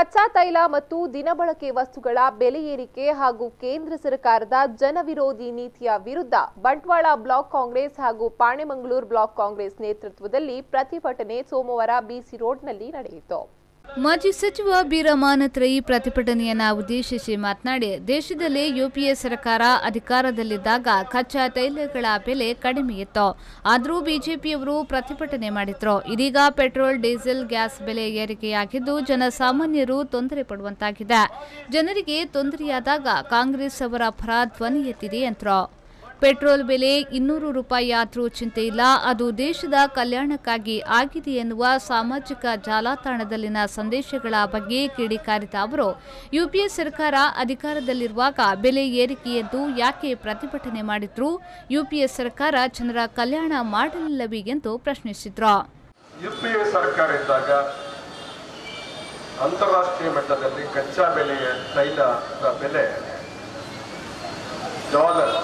ಕಚ್ಚಾ ತೈಲ ಮತ್ತು ದಿನಬಳಕೆ ವಸ್ತುಗಳ ಬೆಲೆ ಏರಿಕೆ ಹಾಗೂ ಕೇಂದ್ರ ಸರ್ಕಾರದ ಜನವಿರೋಧಿ ನೀತಿಯ ವಿರುದ್ಧ ಬಂಟ್ವಾಳ ಬ್ಲಾಕ್ ಕಾಂಗ್ರೆಸ್ ಹಾಗೂ ಪಾಣೆಮಂಗಳೂರು ಬ್ಲಾಕ್ ಕಾಂಗ್ರೆಸ್ ನೇತೃತ್ವದಲ್ಲಿ ಪ್ರತಿಭಟನೆ ಸೋಮವಾರ ಬಿಸಿ ರೋಡ್ನಲ್ಲಿ ನಡೆಯಿತು. ಮಾಜಿ ಸಚಿವ ಬೀರಮಾನತ್ರಯಿ ಪ್ರತಿಭಟನೆಯನ್ನು ಉದ್ದೇಶಿಸಿ ಮಾತನಾಡಿ, ದೇಶದಲ್ಲಿ ಯುಪಿಎ ಸರ್ಕಾರ ಅಧಿಕಾರದಲ್ಲಿದ್ದಾಗ ಕಚ್ಚಾ ತೈಲಗಳ ಬೆಲೆ ಕಡಿಮೆ ಇತ್ತು. ಆದರೂ ಬಿಜೆಪಿಯವರು ಪ್ರತಿಭಟನೆ ಮಾಡಿದ್ರು. ಇದೀಗ ಪೆಟ್ರೋಲ್, ಡೀಸೆಲ್, ಗ್ಯಾಸ್ ಬೆಲೆ ಏರಿಕೆಯಾಗಿದ್ದು ಜನಸಾಮಾನ್ಯರು ತೊಂದರೆ ಪಡುವಂತಾಗಿದೆ. ಜನರಿಗೆ ತೊಂದರೆಯಾದಾಗ ಕಾಂಗ್ರೆಸ್ ಅವರ ಪರ ಧ್ವನಿ ಎತ್ತಿದೆ ಎಂದರು. ಪೆಟ್ರೋಲ್ ಬೆಲೆ ಇನ್ನೂರು ರೂಪಾಯಿ ಆದರೂ ಚಿಂತೆ ಇಲ್ಲ. ಅದು ದೇಶದ ಕಲ್ಯಾಣಕ್ಕಾಗಿ ಆಗಿದೆ ಎನ್ನುವ ಸಾಮಾಜಿಕ ಜಾಲತಾಣದಲ್ಲಿನ ಸಂದೇಶಗಳ ಬಗ್ಗೆ ಕಿಡಿಕಾರಿದ ಅವರು, ಯುಪಿಎ ಸರ್ಕಾರ ಅಧಿಕಾರದಲ್ಲಿರುವಾಗ ಬೆಲೆ ಏರಿಕೆ ಎಂದು ಯಾಕೆ ಪ್ರತಿಭಟನೆ ಮಾಡಿದ್ರು? ಯುಪಿಎ ಸರ್ಕಾರ ಜನರ ಕಲ್ಯಾಣ ಮಾಡಲಿಲ್ಲವೇ ಎಂದು ಪ್ರಶ್ನಿಸಿದ್ರು. ಯುಪಿಎ ಸರ್ಕಾರ ಇದ್ದಾಗ ಅಂತಾರಾಷ್ಟ್ರೀಯ ಮಟ್ಟದಲ್ಲಿ ಕಚ್ಚಾ ಬೆಲೆಯ ತೈಲ ಬೆಲೆ, ಡಾಲರ್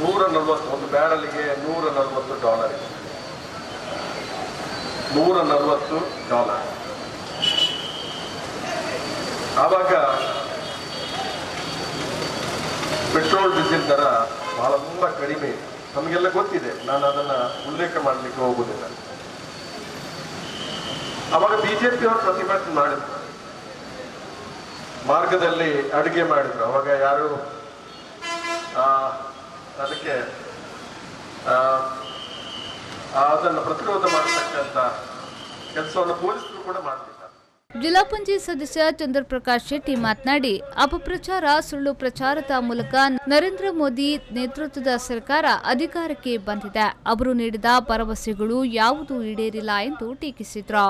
ನೂರ ನಲವತ್ತು ಒಂದು ಬ್ಯಾರಲ್ಗೆ ನೂರ ನಲವತ್ತು ಡಾಲರ್. ಇದೆ ನೂರ ನಲವತ್ತು ಡಾಲರ್. ಆವಾಗ ಪೆಟ್ರೋಲ್, ಡೀಸೆಲ್ ದರ ಬಹಳ ತುಂಬ ಕಡಿಮೆ. ಇದೆ ನಮಗೆಲ್ಲ ಗೊತ್ತಿದೆ, ನಾನು ಅದನ್ನ ಉಲ್ಲೇಖ ಮಾಡಲಿಕ್ಕೆ ಹೋಗುದಿಲ್ಲ. ಅವಾಗ ಬಿಜೆಪಿ ಅವರು ಪ್ರತಿಭಟನೆ ಮಾಡಿದ್ರು. ಮಾರ್ಗದಲ್ಲಿ ಅಡುಗೆ ಮಾಡಿದ್ರು. ಅವಾಗ ಯಾರು ಅದಕ್ಕೆ ಅದನ್ನು ಪ್ರತಿರೋಧ ಮಾಡತಕ್ಕಂತ ಕೆಲಸವನ್ನು ಪೊಲೀಸರು ಕೂಡ ಮಾಡ್ತಿದ್ದಾರೆ. ಜಿಲ್ಲಾ ಪಂಚಾಯತ್ ಸದಸ್ಯ ಚಂದ್ರಪ್ರಕಾಶ್ ಶೆಟ್ಟಿ ಮಾತನಾಡಿ, ಅಪಪ್ರಚಾರ ಸುಳ್ಳು ಪ್ರಚಾರದ ಮೂಲಕ ನರೇಂದ್ರ ಮೋದಿ ನೇತೃತ್ವದ ಸರ್ಕಾರ ಅಧಿಕಾರಕ್ಕೆ ಬಂದಿದೆ. ಅವರು ನೀಡಿದ ಭರವಸೆಗಳು ಯಾವುದೂ ಈಡೇರಿಲ್ಲ ಎಂದು ಟೀಕಿಸಿದ್ರು.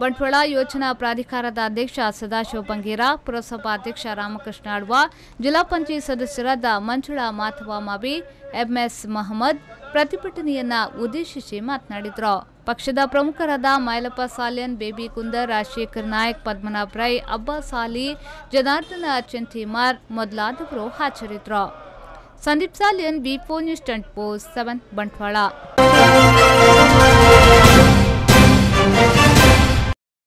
ಬಂಟ್ವಾಳ ಯೋಜನಾ ಪ್ರಾಧಿಕಾರದ ಅಧ್ಯಕ್ಷ ಸದಾಶಿವ ಬಂಗೇರ, ಪುರಸಭಾ ಅಧ್ಯಕ್ಷ ರಾಮಕೃಷ್ಣ ಅಡ್ವ ಜಿಲ್ಲಾ ಪಂಚಾಯತ್ ಸದಸ್ಯರಾದ ಮಂಜುಳಾ ಮಾಧವ ಮಾಬಿ, ಎಂಎಸ್ ಮಹಮ್ಮದ್ ಪ್ರತಿಭಟನೆಯನ್ನ ಉದ್ದೇಶಿಸಿ ಮಾತನಾಡಿದರು. ಪಕ್ಷದ ಪ್ರಮುಖರಾದ ಮೈಲಪ್ಪ ಸಾಲಿಯನ್, ಬೇಬಿ ಕುಂದರ್, ರಾಜಶೇಖರ್ ನಾಯಕ್, ಪದ್ಮನಾಭ ರೈ ಅಬ್ಬಾಸ್ ಅಲಿ ಜನಾರ್ದನ ಚಂತಿಮಾರ್ ಮೊದಲಾದವರು ಹಾಜರಿದ್ದರು Sandeep Salian, B news tent post seven, Bantwal.